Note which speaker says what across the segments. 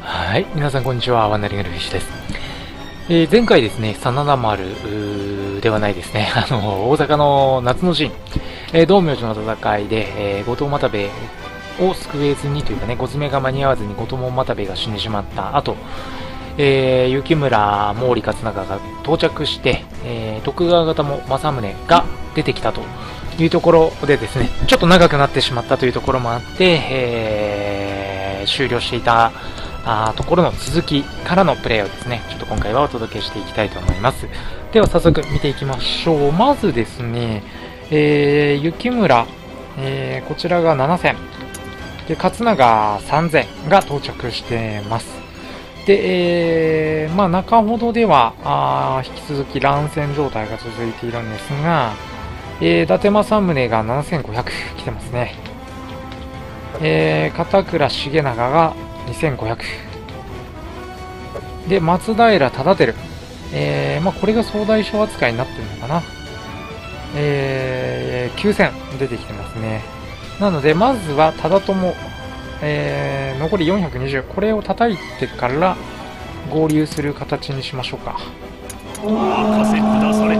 Speaker 1: はい、皆さんこんにちは、ワンダリングルフィッシュです。えー前回ですね、真田丸ではないですね、あの、大阪の夏の陣、えー道明寺の戦いで、えー後藤又兵衛を救えずにというかね、ご詰めが間に合わずに後藤又兵衛が死んでしまった後、えー雪村毛利勝長が到着して、えー徳川方も政宗が出てきたというところでですね、ちょっと長くなってしまったというところもあって、えー終了していたあところの続きからのプレイをですね、ちょっと今回はお届けしていきたいと思います。では早速見ていきましょう。まずですね、えー雪村、えーこちらが7000、で、勝長3000が到着してます。で、えーまあ中ほどでは、あ引き続き乱戦状態が続いているんですが、えー、伊達政宗が7500来てますね。えー、片倉重長が2500。で、松平忠輝。えー、まあこれが総大将扱いになってるのかな。えー、9000出てきてますね。なので、まずは忠友、えー、残り420。これを叩いてから合流する形にしましょうか。
Speaker 2: お任せくだされ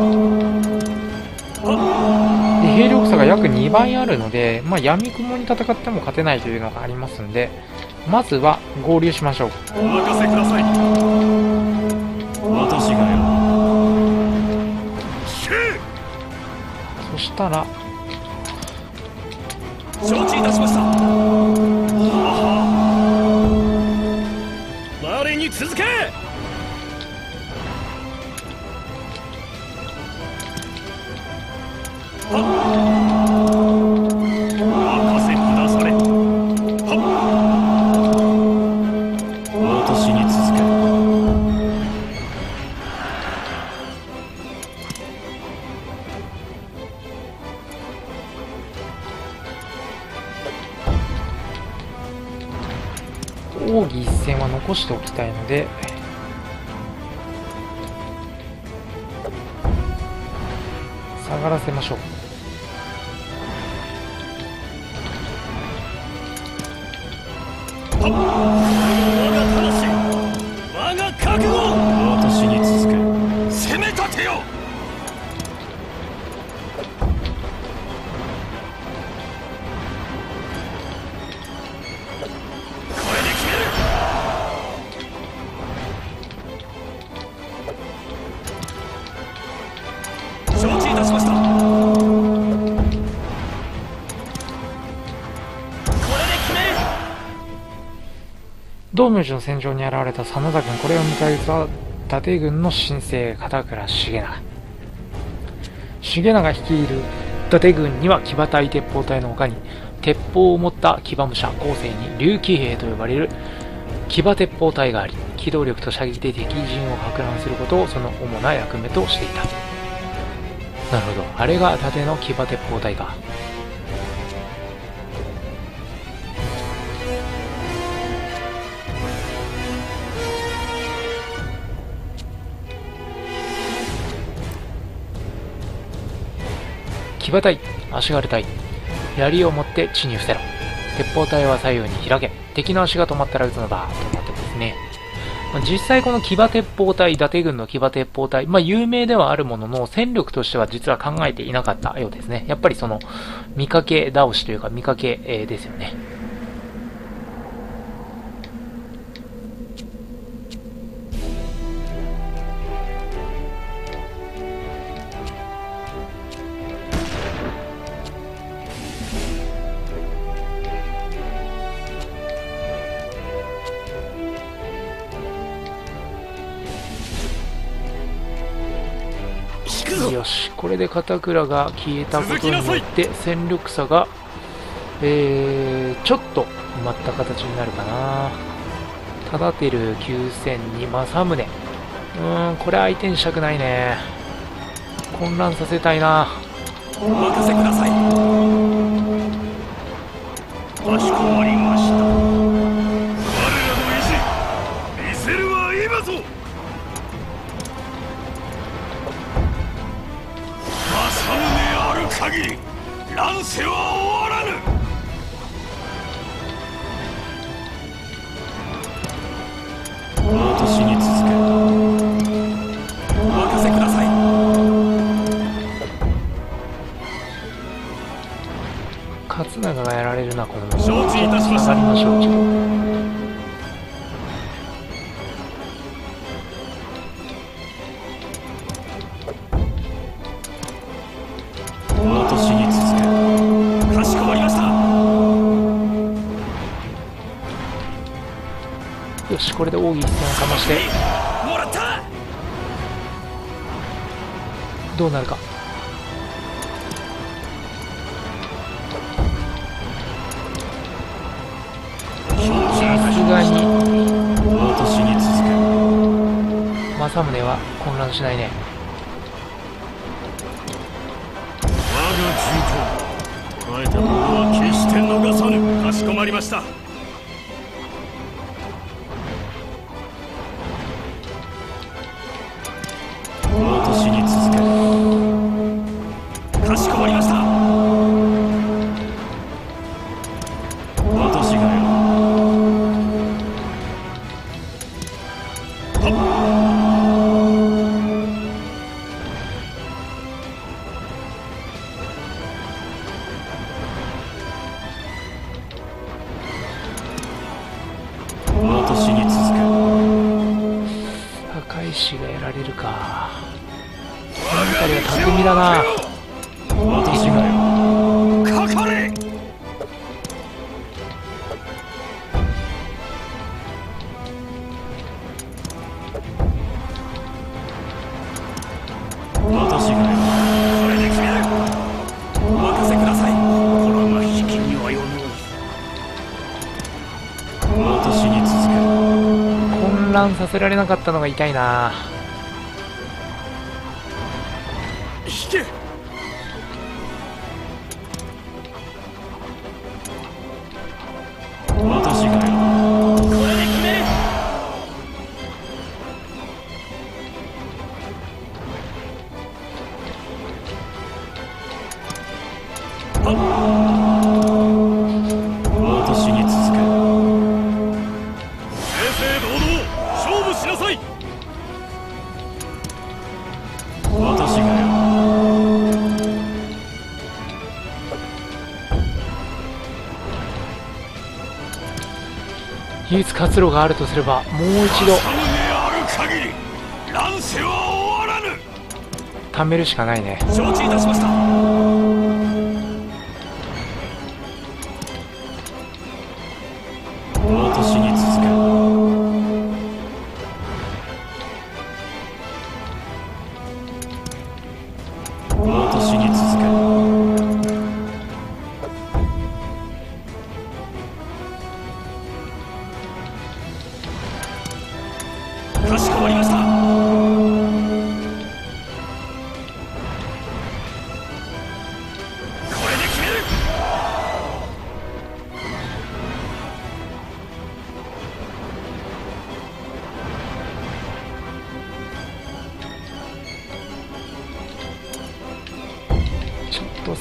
Speaker 1: で兵力差が約2倍あるので、まあ、闇雲に戦っても勝てないというのがありますんで、まずは合流しましょう。
Speaker 2: お任せください。私がよ
Speaker 1: そしたら、
Speaker 2: 承知いたしました
Speaker 1: 奥義一戦は残しておきたいので、下がらせましょう。道明寺の戦場に現れた真田軍、これを迎え撃つは伊達軍の新生片倉重長。重長率いる伊達軍には騎馬隊鉄砲隊の他に鉄砲を持った騎馬武者後世に竜騎兵と呼ばれる。騎馬鉄砲隊があり機動力と射撃で敵陣を博覧することをその主な役目としていた。なるほど。あれが伊達の騎馬鉄砲隊か。騎馬隊足軽隊槍を持って地に伏せろ。鉄砲隊は左右に開け敵の足が止まったら撃つのだとなってますね。実際この騎馬鉄砲隊伊達軍の騎馬鉄砲隊まあ有名ではあるものの戦力としては実は考えていなかったようですね。やっぱりその見かけ倒しというか見かけ、ですよね。よし、これで片倉が消えたことによって戦力差が、えー、ちょっと埋まった形になるかな。忠輝9000に政宗。うーん、これ相手にしたくないね。混乱させたいな。
Speaker 2: お任せくださいかしこまりま
Speaker 1: これで奥義一戦をかまして。どうなるか。さすがに
Speaker 3: 私に続け
Speaker 1: 政宗は混乱しないね。
Speaker 3: 我が重厚加えた者は決して逃さぬ。かしこまりました。私せ
Speaker 1: られなかったのが痛いな。
Speaker 3: 引け。私がよ。これで決め。る私
Speaker 1: 唯一活路があるとすればもう一度貯めるしかないね。
Speaker 3: 承知いたしました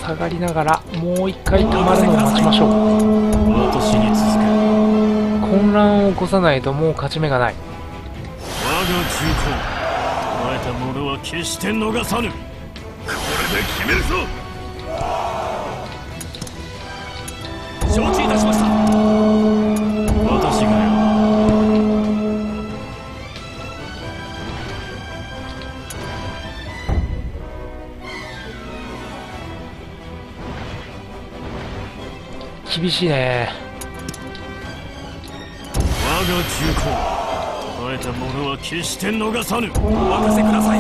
Speaker 1: 下がりながらもう一回溜まるのを待ちましょう。
Speaker 3: 私に続け
Speaker 1: 混乱を起こさないともう勝ち目がない。
Speaker 3: 我が重厚加えた者は決して逃さぬ。これで決めるぞ
Speaker 1: 厳しいね。
Speaker 3: 我が重厚加えた者は決して逃さぬ。お任せください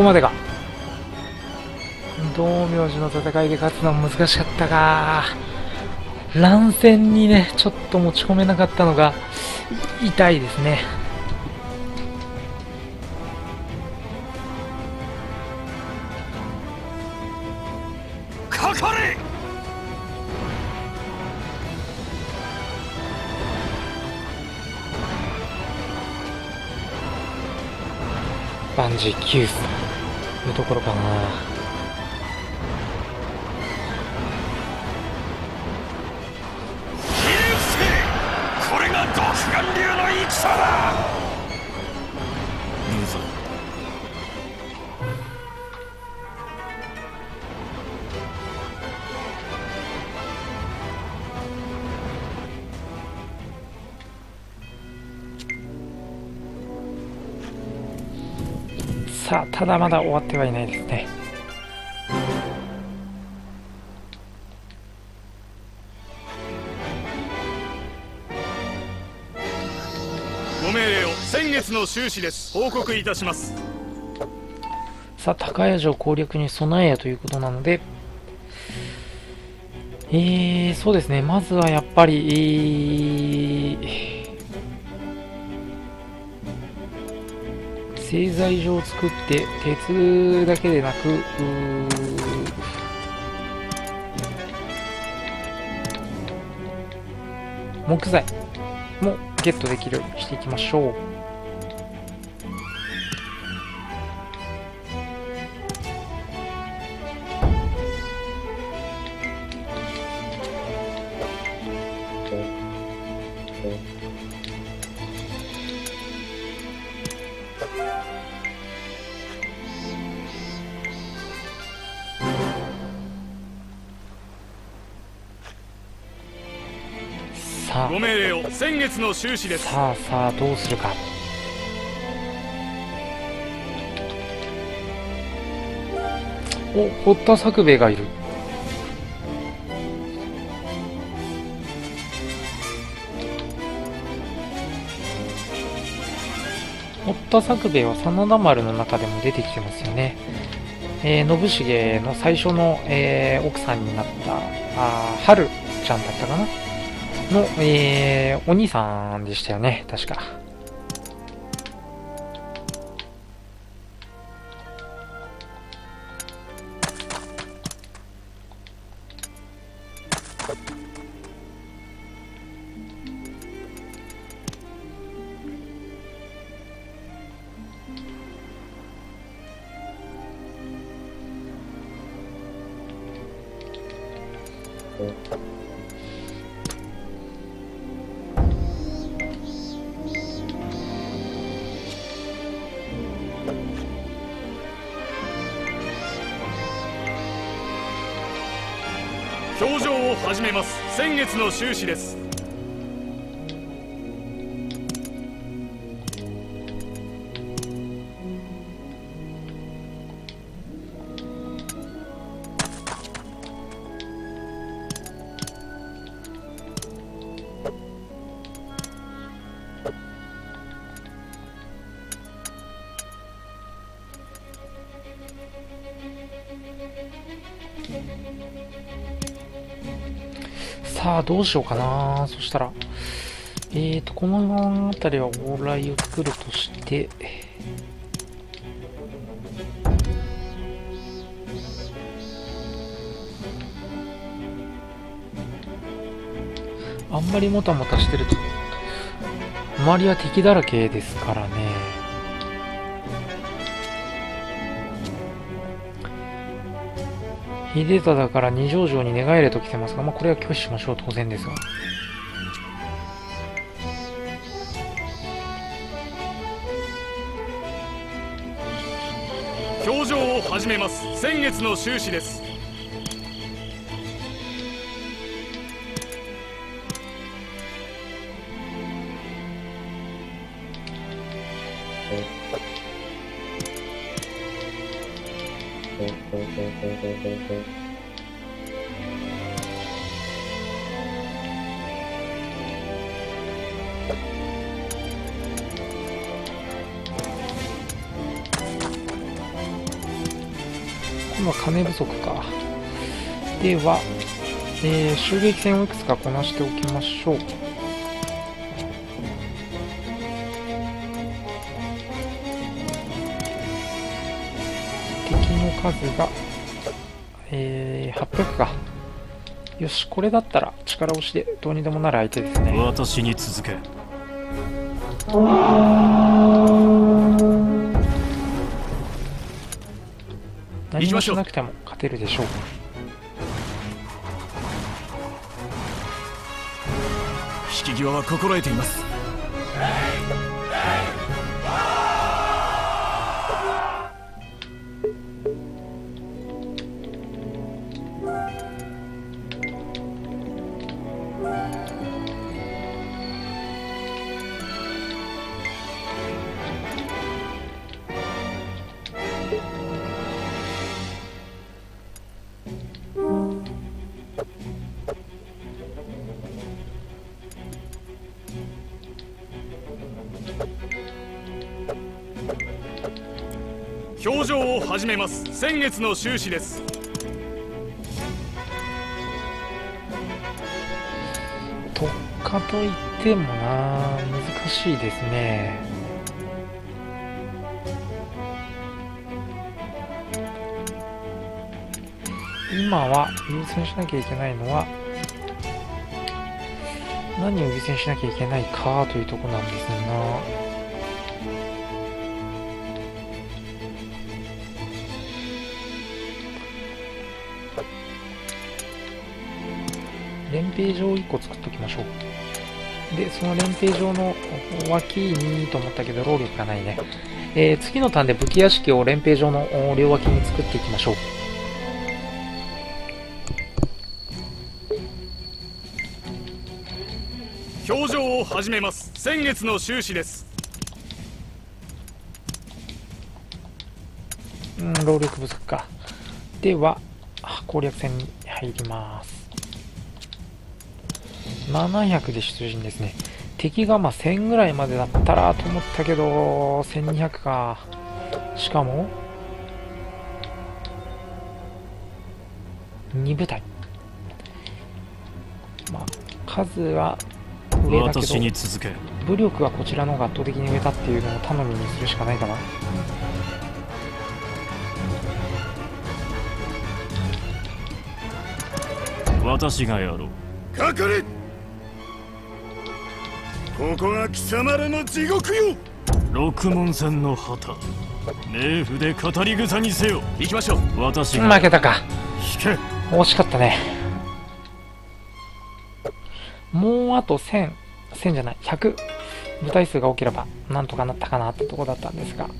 Speaker 3: こま
Speaker 1: でが。道明寺の戦いで勝つのは難しかったか乱戦にねちょっと持ち込めなかったのが痛いですね。
Speaker 3: かかれ!
Speaker 1: キュースところかな。
Speaker 2: これが独眼流の戦だ。
Speaker 1: ただまだ終わってはいないですね。
Speaker 2: ご命令を先月の収支です。報告いたします。
Speaker 1: さあ高谷城攻略に備えやということなのでえー、そうですね。まずはやっぱり、えー製材所を作って鉄だけでなく木材もゲットできるようにしていきましょう。
Speaker 2: の収支です。
Speaker 1: さあさあどうするか。お堀田作兵衛がいる。堀田作兵衛は真田丸の中でも出てきてますよね。えー、信繁の最初の、えー奥さんになったあ春ちゃんだったかな。の、えー、お兄さんでしたよね、確か。
Speaker 2: 終始です。
Speaker 1: さあ、どうしようかな。そしたら、えーと、この辺りは往来を作るとして、あんまりもたもたしてると、周りは敵だらけですからね。秀忠から二条城に寝返れと来てますが、まあ、これは拒否しましょう、当然ですが。
Speaker 2: 表情を始めます。先月の収支です。
Speaker 1: 今金不足か。では、えー、襲撃戦をいくつかこなしておきましょう。数が、えー、800か。よし、これだったら力押しでどうにでもなる相手ですね。
Speaker 2: 私に続け
Speaker 1: 何もしなくても勝てるでしょう
Speaker 2: 引き際は心得ています表情を始めます。先月の収支です。
Speaker 1: 特化といってもな難しいですね。今は優先しなきゃいけないのは何を優先しなきゃいけないかというとこなんですが。連兵場1個作っときましょう。で、その連兵場の脇にと思ったけど、労力がないね。えー、次のターンで武器屋敷を連兵場の両脇に作っていきましょう。
Speaker 2: 表情を始めます。先月の収支です。
Speaker 1: うん、労力不足か。では、攻略戦に入ります。700で出陣ですね。敵がまあ1000ぐらいまでだったらと思ったけど、1200か。しかも、2部隊。まあ、数は上だけど、武力はこちらの方が圧倒的に上だっていうのを頼みにするしかないかな。
Speaker 2: 私がやろう。かかれここが貴様らの地獄よ。六門戦の旗。冥府で語り草にせよ。行きましょう。私
Speaker 1: が負けたか。
Speaker 2: 引け。
Speaker 1: 惜しかったね。もうあと1000 1000じゃない100部隊数が多ければなんとかなったかなってとこだったんですが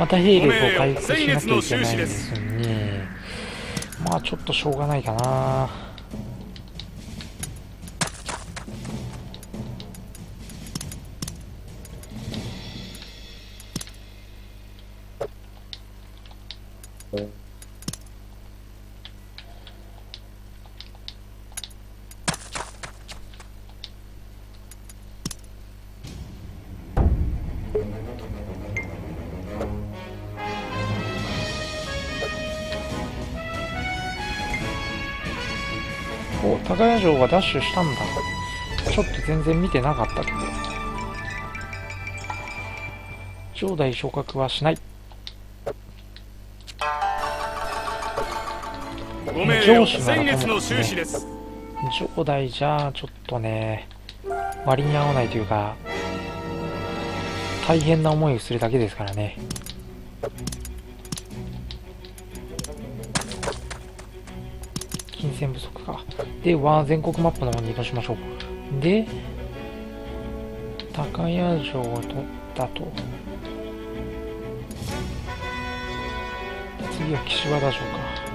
Speaker 1: また兵力を回復しなきゃいけないんですね。まあちょっとしょうがないかな。高谷城がダッシュしたんだ。ちょっと全然見てなかったけど。城代昇格はしない。
Speaker 2: ご名誉先月の収支です。
Speaker 1: 城代じゃあちょっとね、割に合わないというか、大変な思いをするだけですからね。線不足か。では、全国マップの方に移動しましょう。で、高谷城を取ったと。次は岸和田城か。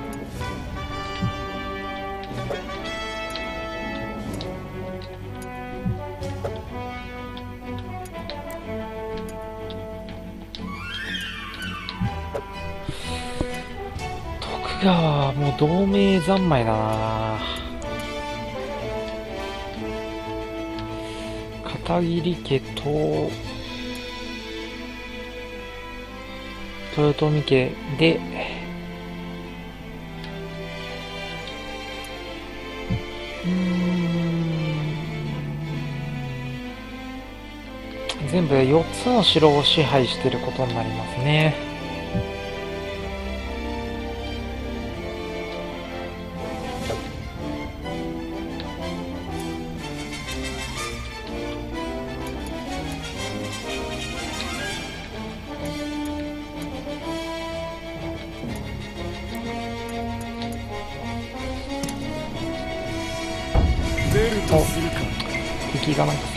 Speaker 1: 徳川はもう同盟三昧だな。片桐家と豊臣家で。全部で4つの城を支配していることになりますね。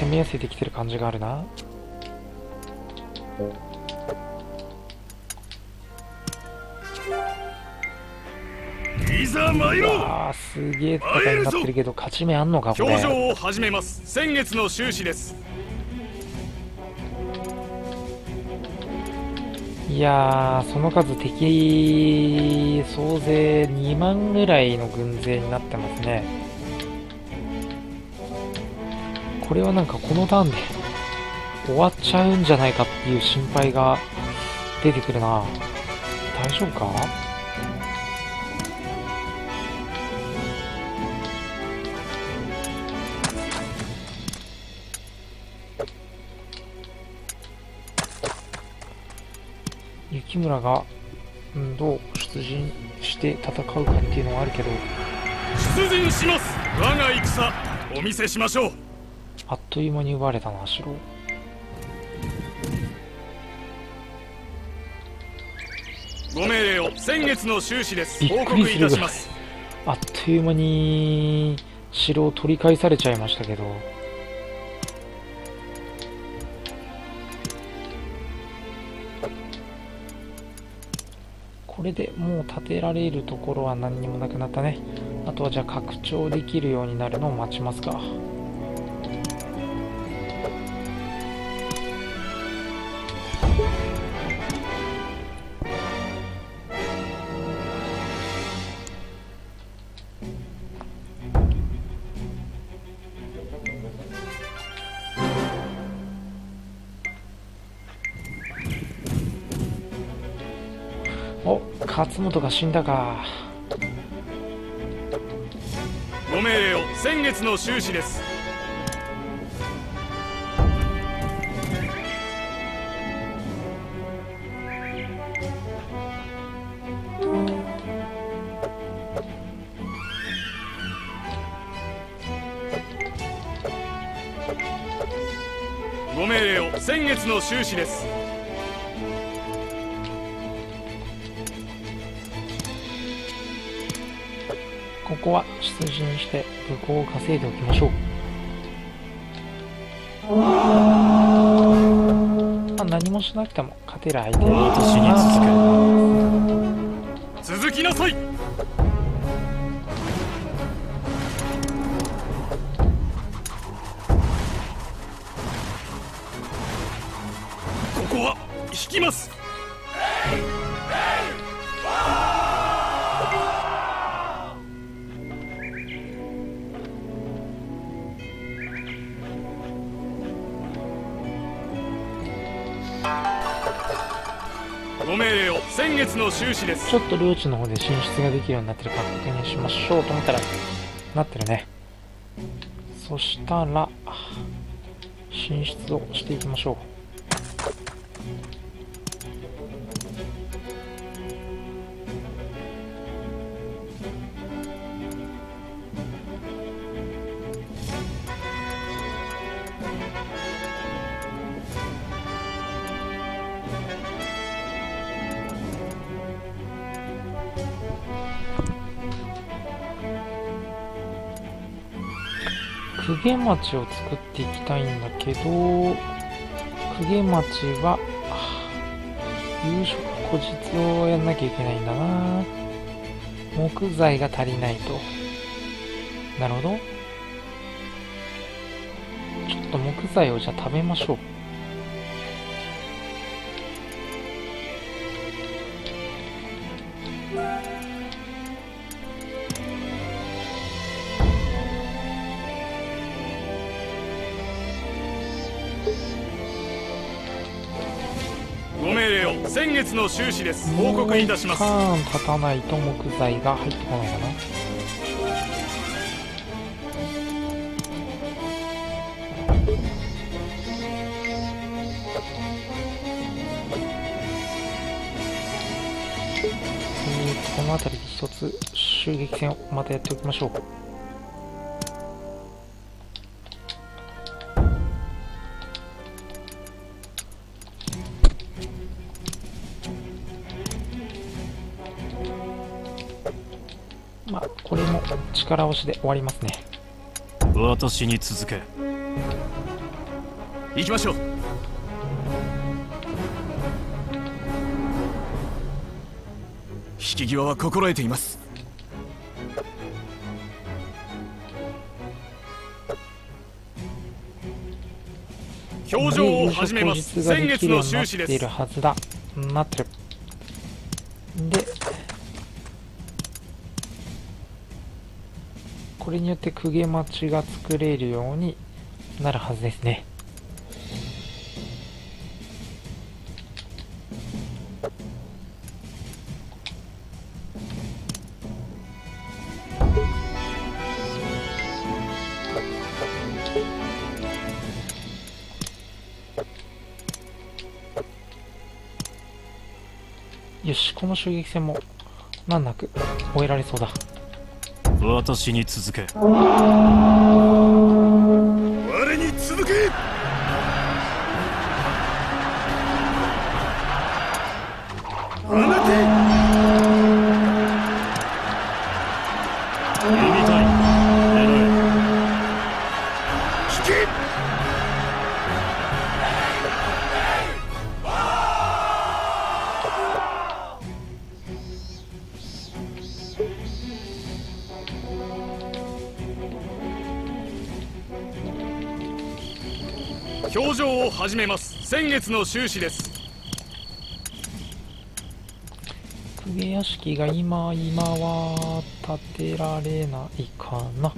Speaker 1: 敵がなんか攻め寄せてきてる感じがあるな。あー、すげえ戦いになってるけど、勝ち目あんのか、これ。
Speaker 2: 表情を始めます先月の収支です
Speaker 1: いやー、その数敵、総勢2万ぐらいの軍勢になってますね。これはなんかこのターンで終わっちゃうんじゃないかっていう心配が出てくるな。大丈夫か？雪村が、うん、どう出陣して戦うかっていうのはあるけど、
Speaker 2: 出陣します。我が戦お見せしましょう。
Speaker 1: あっという間に奪われたな、城。
Speaker 2: ご命令を先月の収支です報告いたします
Speaker 1: あっという間に城を取り返されちゃいましたけど、これでもう建てられるところは何にもなくなったね。あとはじゃあ拡張できるようになるのを待ちますか。本が死んだか。
Speaker 2: ご命令を先月の収支ですご命令を先月の収支です
Speaker 1: ここは出陣して武功を稼いでおきましょう。まあ、何もしなくても勝てる相手
Speaker 2: 私に続続きなさい
Speaker 1: ちょっと領地の方で進出ができるようになってるか確認しましょうと思ったらなってるね。そしたら進出をしていきましょう。公家町を作っていきたいんだけど公家町は夕食個実をやんなきゃいけないんだな。木材が足りないと。なるほど。ちょっと木材をじゃあ食べましょう
Speaker 2: 先月の収支です。報告いたします。
Speaker 1: もう一ターン経たないと木材が入ってこないかな。えーとこの辺りで一つ襲撃戦をまたやっておきましょう。力押しで終わりますね。
Speaker 2: 私に続け。行きましょう。引き際は心得ています。表情を始めます。先月の収支です。
Speaker 1: いるはずだ。なってる。でこれによって公家町が作れるようになるはずですね。よしこの襲撃戦も難なく終えられそうだ。
Speaker 2: 私に続け。表情を始めます。先月の収支です。
Speaker 1: 公屋敷が今今は建てられないかな。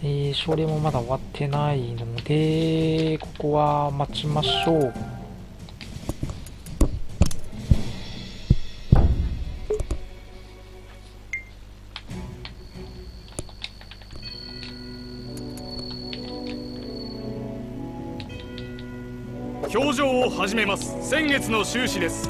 Speaker 1: えー、それもまだ終わってないのでここは待ちましょう。
Speaker 2: 始めます。先月の収支です。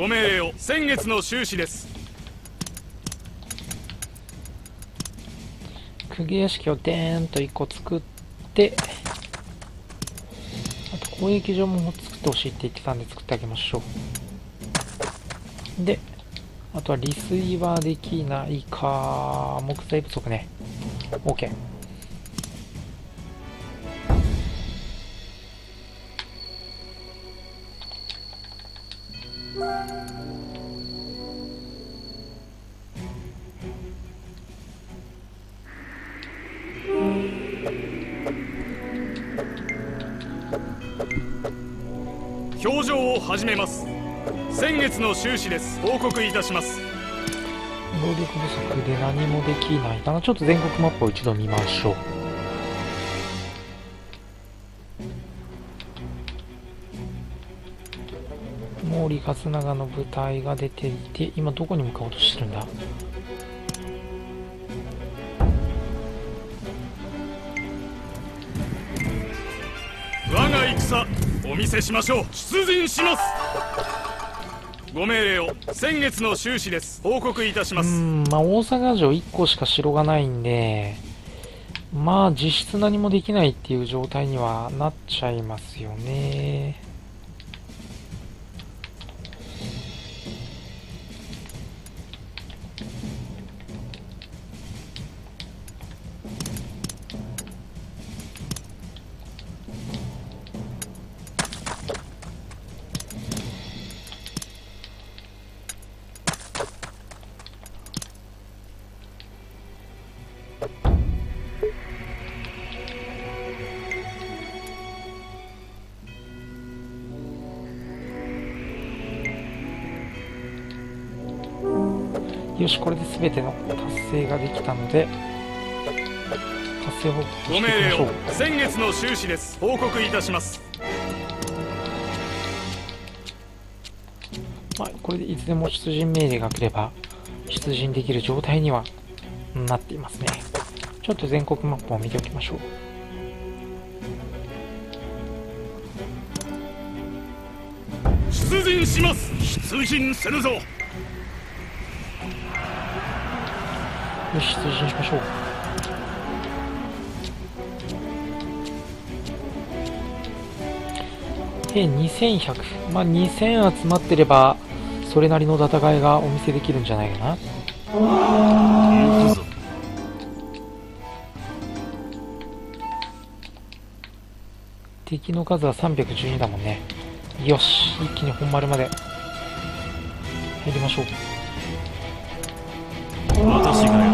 Speaker 2: ご命令を。先月の収支です。
Speaker 1: 公家屋敷をでーんと1個作ってあと攻撃場も作ってほしいって言ってたんで作ってあげましょう。であとは利水はできないか木材不足ね。OK
Speaker 2: 収支です。報告いたします。
Speaker 1: 能力不足で何もできない。かなちょっと全国マップを一度見ましょう。毛利勝長の部隊が出ていて今どこに向かおうとしてるんだ？
Speaker 2: 我が戦お見せしましょう。出陣しますご命令を。先月の収支です。報告いたします。
Speaker 1: んまあ大阪城1個しか城がないんでまあ実質何もできないっていう状態にはなっちゃいますよね。よしこれで全ての達成ができたので達成報告
Speaker 2: ご命令を先月の収支です。報告いたします。
Speaker 1: まあこれでいつでも出陣命令が来れば出陣できる状態にはなっていますね。ちょっと全国マップを見ておきましょう。
Speaker 2: 出陣します。
Speaker 4: 出陣せぬぞ。
Speaker 1: よし出陣しましょう。で2100まあ2000集まってればそれなりの戦いがお見せできるんじゃないかな。敵の数は312だもんね。よし一気に本丸まで。入りましょう。
Speaker 4: 私が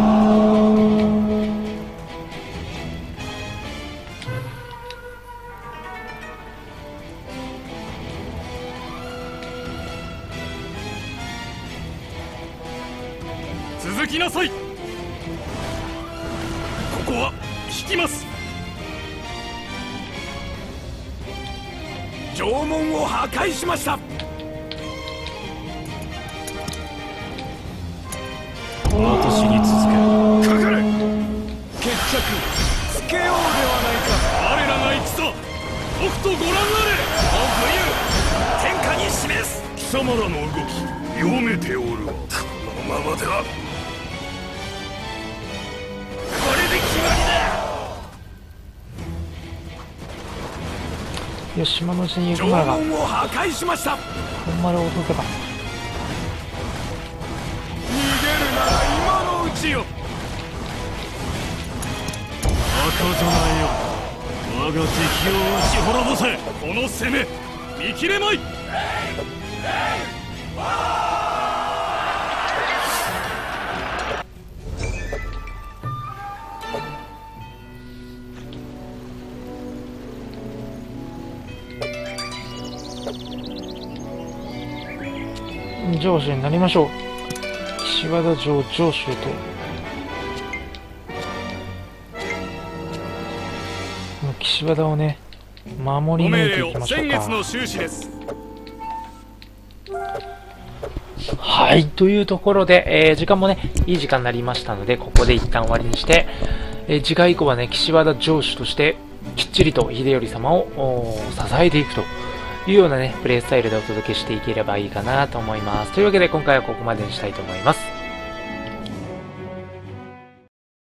Speaker 2: きなさい。ここは引きます。
Speaker 4: 城門を破壊しました。私に続けかかれ。決着つけようでは
Speaker 2: 我らが戦。とくとご覧なれ。
Speaker 4: ないか天下に示す。貴様らの
Speaker 1: よし今のうちに
Speaker 4: しました。
Speaker 1: 本丸を落とせば。
Speaker 4: 逃げるなら今のうちよ。赤備えよ。我が敵を打ち滅ぼせ。
Speaker 2: この攻め見切れまい
Speaker 1: 上手になりましょう。岸和田城上州と岸和田をね守り抜いていきましょうか。はいというところで、えー時間もねいい時間になりましたのでここで一旦終わりにして、えー次回以降はね岸和田城主としてきっちりと秀頼様を支えていくというようなねプレイスタイルでお届けしていければいいかなと思います。というわけで今回はここまでにしたいと思います。